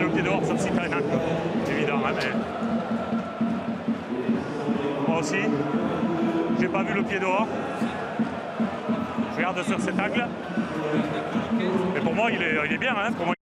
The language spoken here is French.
Le pied dehors, sauf si t'as un angle. Évident, mais. Moi aussi. J'ai pas vu le pied dehors. Je regarde sur cet angle. Mais pour moi, il est, il est bien. Hein. Pour moi,